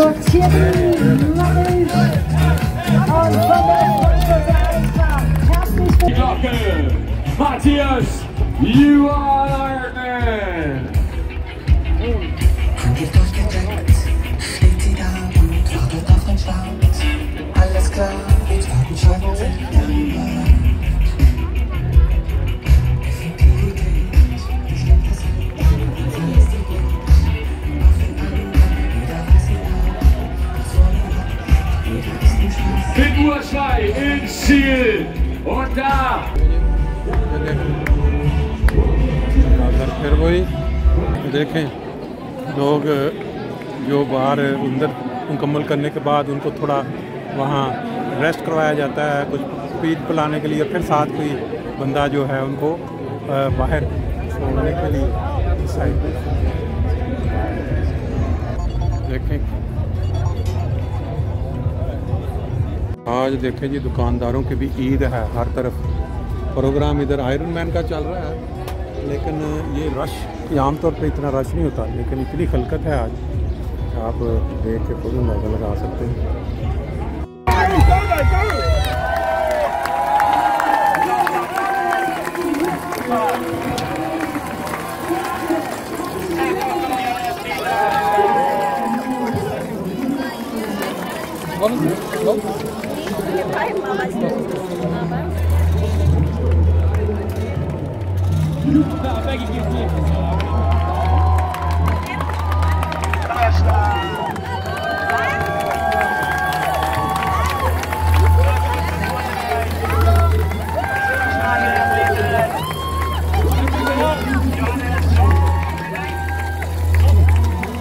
für Thierry Lannisch und von der Herzlich Glocke. Matthias, Man. Handelt durchgedeckt, schlägt sie da und wartet auf den Start. Alles klar, Finn Urschwei ins Ziel. Und da फिर वही देखें, लोग, जो बाहर अंदर मुकम्मल करने के बाद उनको थोड़ा वहाँ रेस्ट करवाया जाता है, कुछ स्पीच पिलाने के लिए, फिर साथ कोई बंदा जो है उनको बाहर छोड़ने के लिए साइड आज देखें जी, दुकानदारों की भी ईद है हर तरफ़। प्रोग्राम इधर आयरन मैन का चल रहा है, लेकिन ये रश आमतौर पे इतना रश नहीं होता, लेकिन इतनी खलकत है आज, आप देख के खुद अंदाज़ा लगा सकते हैं।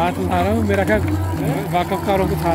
हाथ उठा रहा मेरा क्या वाकफकारों को उठा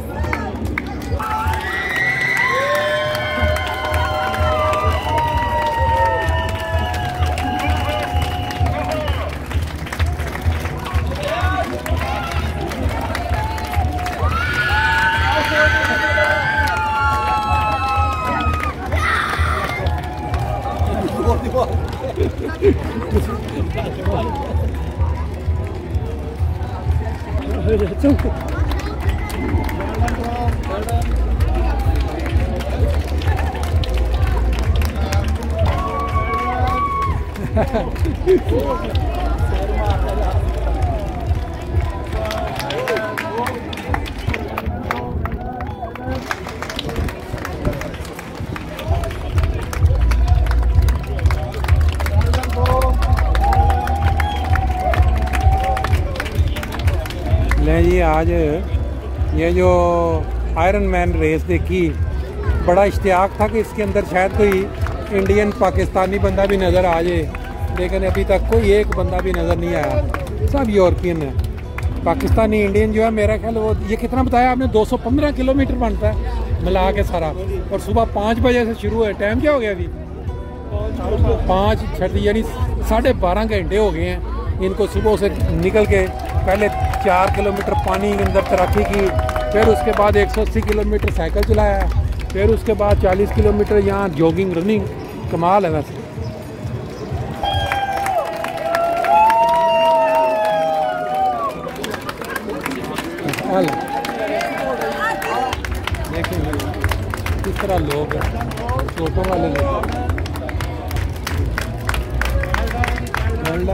जी, आज ये जो आयरन मैन रेस देखी, बड़ा इश्तियाक था कि इसके अंदर शायद कोई इंडियन पाकिस्तानी बंदा भी नज़र आ जाए। लेकिन अभी तक कोई एक बंदा भी नज़र नहीं आया। सब यूरोपियन है। पाकिस्तानी इंडियन जो है, मेरा ख्याल वो, ये कितना बताया आपने? 215 किलोमीटर बनता है मिला के सारा। और सुबह पाँच बजे से शुरू है। टाइम क्या हो गया अभी? पाँच, छठ, यानी साढ़े बारह घंटे हो गए हैं। इनको सुबह से निकल के पहले चार किलोमीटर पानी के अंदर तैराकी की। फिर उसके बाद 180 किलोमीटर साइकिल चलाया। फिर उसके बाद 40 किलोमीटर यहाँ जॉगिंग रनिंग कमाल है वैसे। किस तरह लोग हैं वाले लोग वेल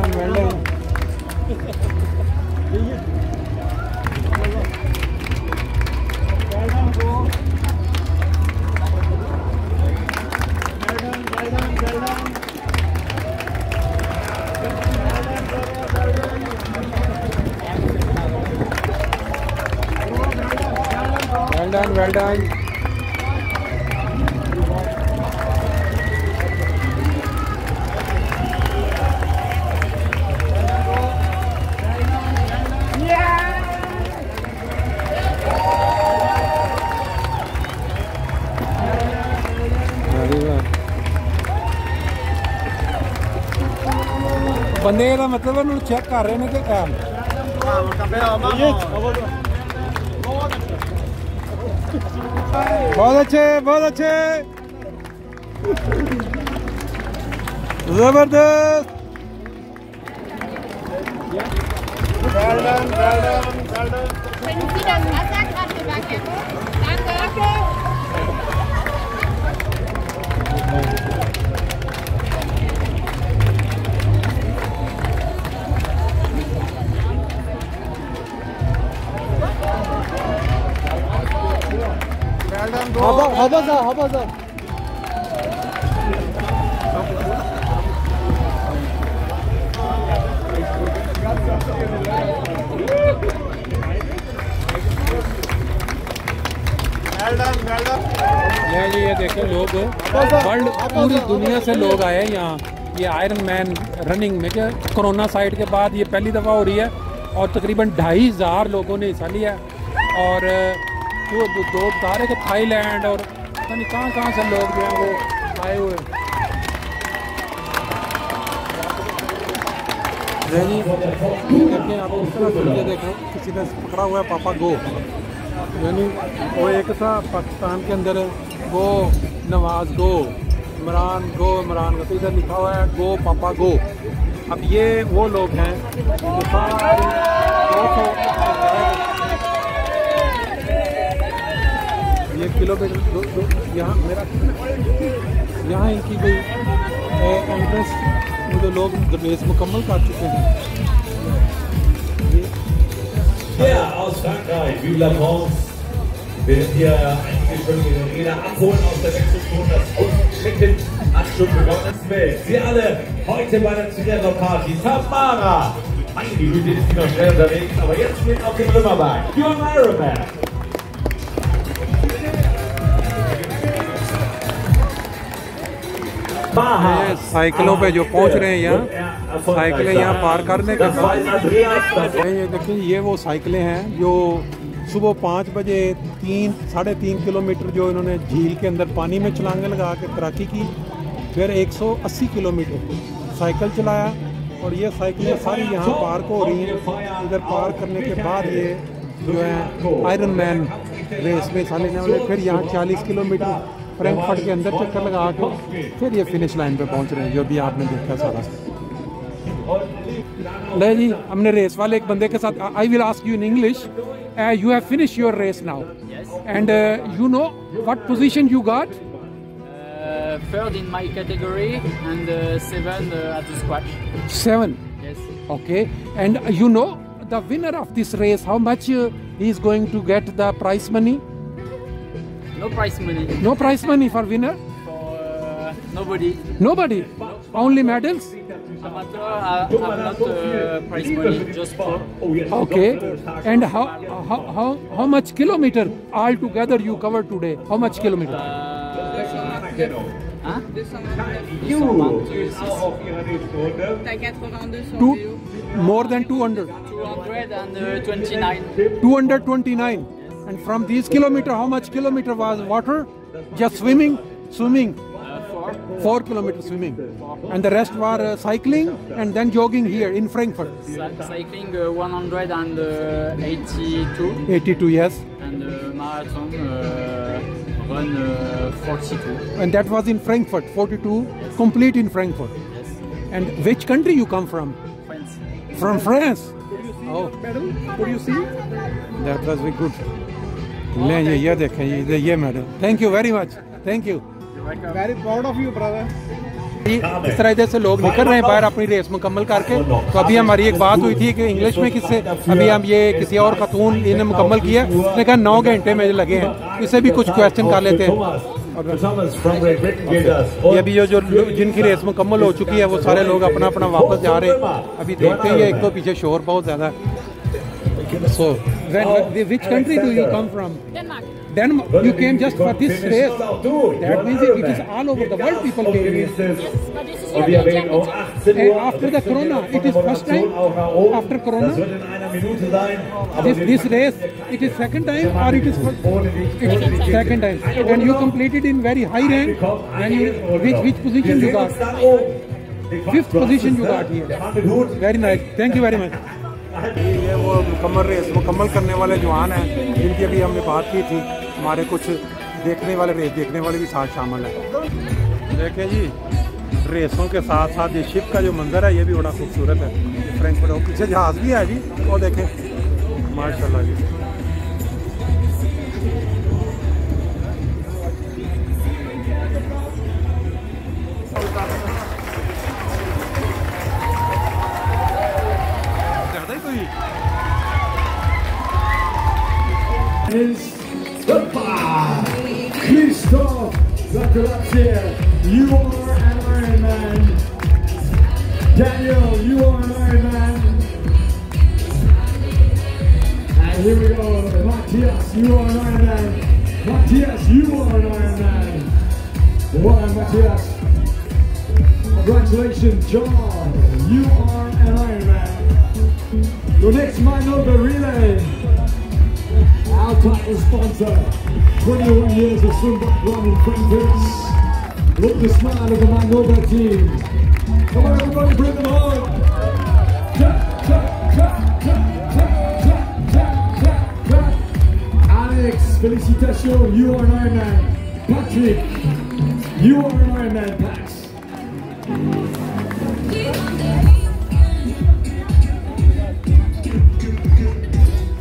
डन वेल डन ਬੰਦੇ ਦਾ ਮਤਲਬ ਉਹਨੂੰ ਚੈੱਕ ਕਰ ਰਹੇ ਨੇ ਕਿ ਕੰਮ बहुत अच्छे बहुत अच्छे जबरदस्त Können Sie ये जी ये देखें लोग वर्ल्ड पूरी दुनिया से लोग आए हैं यहाँ। ये आयरन मैन रनिंग में क्या कोरोना साइड के बाद ये पहली दफ़ा हो रही है और तकरीबन ढाई हज़ार लोगों ने हिस्सा लिया और जो दो बता रहे कि थाईलैंड और पता नहीं कहाँ कहाँ से लोग जो हैं वो आए हुए। आप तरह किसी ने पकड़ा हुआ है पापा गो। यानी वो एक था पाकिस्तान के अंदर, गो नवाज़ गो, इमरान गो इमरान गो तो इधर लिखा हुआ है, गो पापा गो। अब ये वो लोग हैं, जो ये किलोमीटर दो, दो, यहाँ मेरा यहाँ इनकी कोई एंट्रेंस जो लोग रेस मुकम्मल कर चुके हैं Ja, aus Frankreich, Vive la France. Wir sind hier eigentlich schon die Arena abholen aus der Wechselzone, das Ausschicken, acht Stunden begonnen Welt. Sie alle heute bei der Cinema Party. Tamara! Meine Güte, ist die noch schnell unterwegs, aber jetzt steht auf dem Römerberg. Your Ironman. ये साइकिलों पे जो पहुँच रहे हैं यहाँ साइकिलें यहाँ पार करने के बाद ये देखिए ये वो साइकिलें हैं जो सुबह पाँच बजे तीन साढ़े तीन किलोमीटर जो इन्होंने झील के अंदर पानी में छलांगे लगा के तैराकी की फिर 180 किलोमीटर साइकिल चलाया और ये साइकिलें सारी यहाँ पार्क हो रही हैं। इधर पार्क करने के बाद ये जो है आयरन मैन रेस में हिस्सा लेने वाले फिर यहाँ 40 किलोमीटर फ्रैंकफर्ट के अंदर चक्कर लगा के फिर ये फिनिश लाइन पे पहुँच रहे हैं जो भी आपने देखा सारा ले जी हमने रेस वाले एक बंदे के साथ I will ask you in English you have finish your race now and you know what position you got Uh, third in my category and uh, seven uh, at the squash. Seven Yes. Okay, and you know the winner of this race, how much uh, he is going to get the prize money? No prize money No prize money for winner? for uh, nobody. Nobody. Only medals? Amateur, I, I'm not uh, prize money, just for. Okay. And how, how, how, how much kilometer altogether you cover today? How much kilometer? Hein? T'as 82 sur Two, more than 200. 229. 229. And from these kilometer, how much kilometer was water? Just swimming? Swimming. Uh, four. 4 kilometer swimming. And the rest were uh, cycling and then jogging here in Frankfurt. Cy- cycling uh, 182 82 yes. and uh, marathon uh, run uh, 42. And that was in Frankfurt, 42, complete in Frankfurt. Yes. And which country you come from? Friends. From France. Oh, Could you see? that was very good. ले ये ये देखें ये ये madam. Thank you very much thank you. Very proud of you, brother. इस तरह इधर से लोग निकल रहे हैं बाहर अपनी रेस मुकम्मल करके। तो अभी हमारी एक बात हुई थी कि इंग्लिश में किससे अभी हम ये किसी और खतून इन्हें मुकम्मल किया। उसने कहा नौ घंटे में लगे हैं। इससे भी कुछ क्वेश्चन कर लेते हैं। ये अभी जो जो जिनकी रेस मुकम्मल हो चुकी है वो सारे लोग अपना अपना वापस जा रहे हैं। अभी देखते हैं एक तो पीछे शोर बहुत ज़्यादा है। So, which country do you come from? Denmark. Denmark. You came just for this race. That means it is all over the world people came here. Yes, but this is and eh, after the corona, it is first time after corona. This, this race, it is second time or it is first, time? second time. And you completed in very high rank. And you, which which position you got? Fifth position you got here. Very nice. Thank you very much. ये वो मुकम्मल race, मुकम्मल करने वाले जवान हैं। जिनकी अभी हमने बात की थी। हमारे कुछ देखने वाले, रेस देखने वाले भी साथ शामिल हैं। देखें जी, रेसों के साथ साथ ये शिप का जो मंजर है, ये भी बड़ा खूबसूरत है। फ्रेंक पीछे जहाज़ भी है जी, वो देखें। माशाल्लाह जी। You are an Iron Man. Daniel, you are an Iron Man. And here we go, Matthias, you are an Iron Man. Matthias, you are an Iron Man. Well. Congratulations, John. You are an Iron Man. Your next man over relay. Our title sponsor, 21 years of swimback run in Frankfurt. Look the smile of the Manova team. Come on everybody, bring them on. Clap, clap, clap, clap, clap, clap, clap, clap. Alex, félicitations, you are an Iron Man. Patrick, you are an Iron Man, Pax.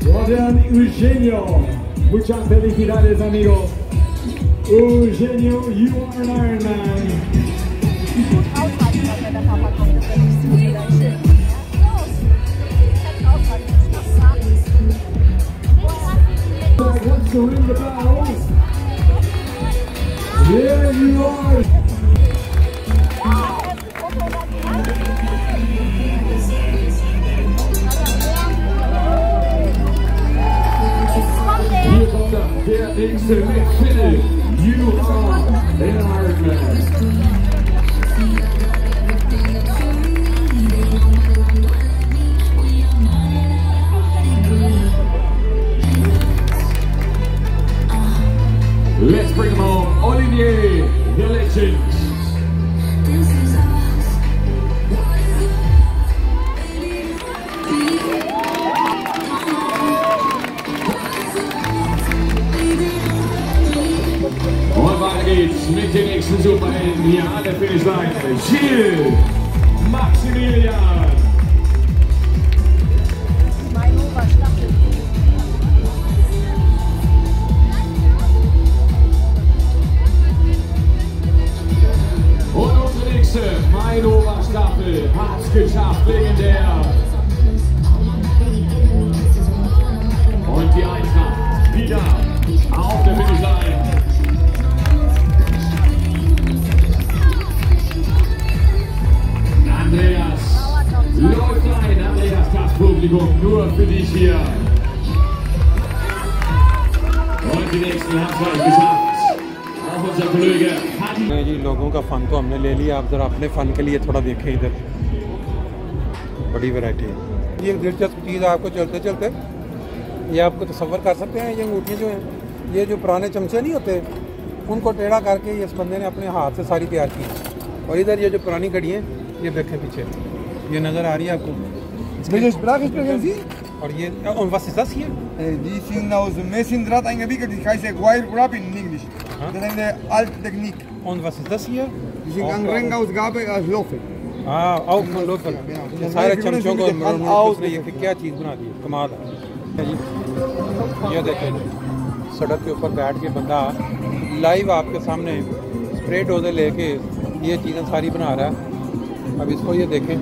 Guardian Eugenio, muchas felicidades amigo. Eugenio, you are an Iron Man. Ring you are. Hier an der Finishline. Gilles Maximilian. Und unsere nächste, Mainova Staffel, hat's geschafft, unser Kollege Hadi नहीं जी लोगों का फ़न तो हमने ले लिया आप ज़रा अपने फ़न के लिए थोड़ा देखें इधर। बड़ी वैरायटी है। ये एक दिलचस्प चीज़ है आपको चलते चलते। ये आपको तस्वर कर सकते हैं ये अंगूठियाँ जो हैं ये जो पुराने चमचे नहीं होते उनको टेढ़ा करके ये इस बंदे ने अपने हाथ से सारी तैयार की। और इधर ये जो पुरानी घड़ी हैं ये देखें पीछे। ये नज़र आ रही है आपको। और ये और was ist das hier? Äh, die sind aus Messingdraht eingewickelt. Die heißt Wire Wrapping in Englisch. Aha. Das ist eine alte Technik. Und was ist das hier? Die sind an Ringausgabe als Löffel. हाँ auch फिर मरोड़ हम मरोड़ out के उसने ये क्या चीज़ बना दी कमाल है ये देखें सड़क के ऊपर बैठ के बंदा लाइव आपके सामने स्प्रे डोजे लेके ये चीज़ें सारी बना रहा है अब इसको ये देखें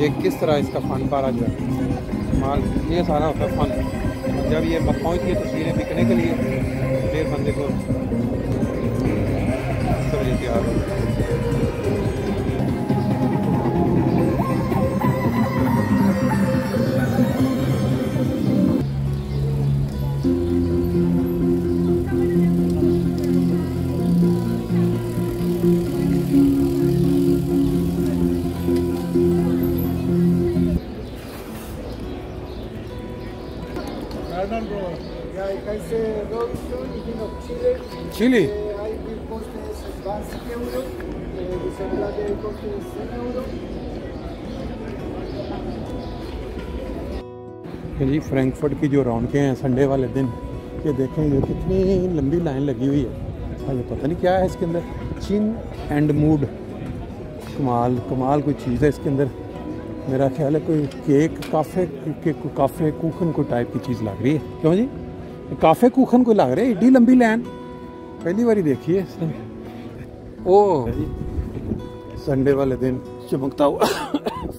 ये किस तरह इसका फन पारा जो है माल ये सारा होता है फन जब ये पहुँचती है तस्वीरें बिकने के लिए Chile. Chile Ein kostet 20 Euro, die Salate kostet 10 जी फ्रैंकफर्ट की जो रौनकें हैं संडे वाले दिन ये देखें ये कितनी लंबी लाइन लगी हुई है। हाँ ये पता नहीं क्या है इसके अंदर। Chin and mood. कमाल कमाल कोई चीज़ है इसके अंदर। मेरा ख्याल है कोई केक काफ़े के काफ़े कूखन कोई टाइप की चीज़ लग रही है। क्यों जी? काफ़े कूखन कोई लग रहा है? एडी लंबी लाइन। पहली बारी देखी है इसने। ओ। संडे वाले दिन। चमकता हुआ।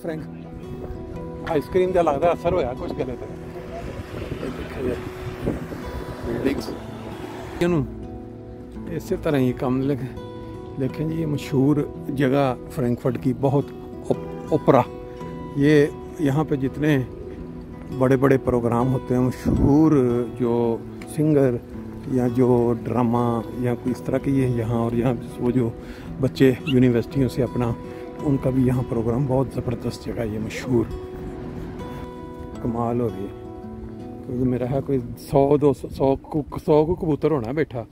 फ्रेंक आइसक्रीम का लगता असर हो कुछ गलत है तरह ही कम लगे। देखें जी ये मशहूर जगह फ्रैंकफर्ट की बहुत ओपरा ये यहाँ पे जितने बड़े बड़े प्रोग्राम होते हैं मशहूर जो सिंगर या जो ड्रामा या कोई इस तरह की ये यहाँ और यहाँ वो जो बच्चे यूनिवर्सिटियों से अपना, उनका भी यहाँ प्रोग्राम बहुत ज़बरदस्त जगह है, ये मशहूर कमाल हो गई क्योंकि मेरा है कोई सौ दो सौ सौ सौ को कबूतर होना बैठा।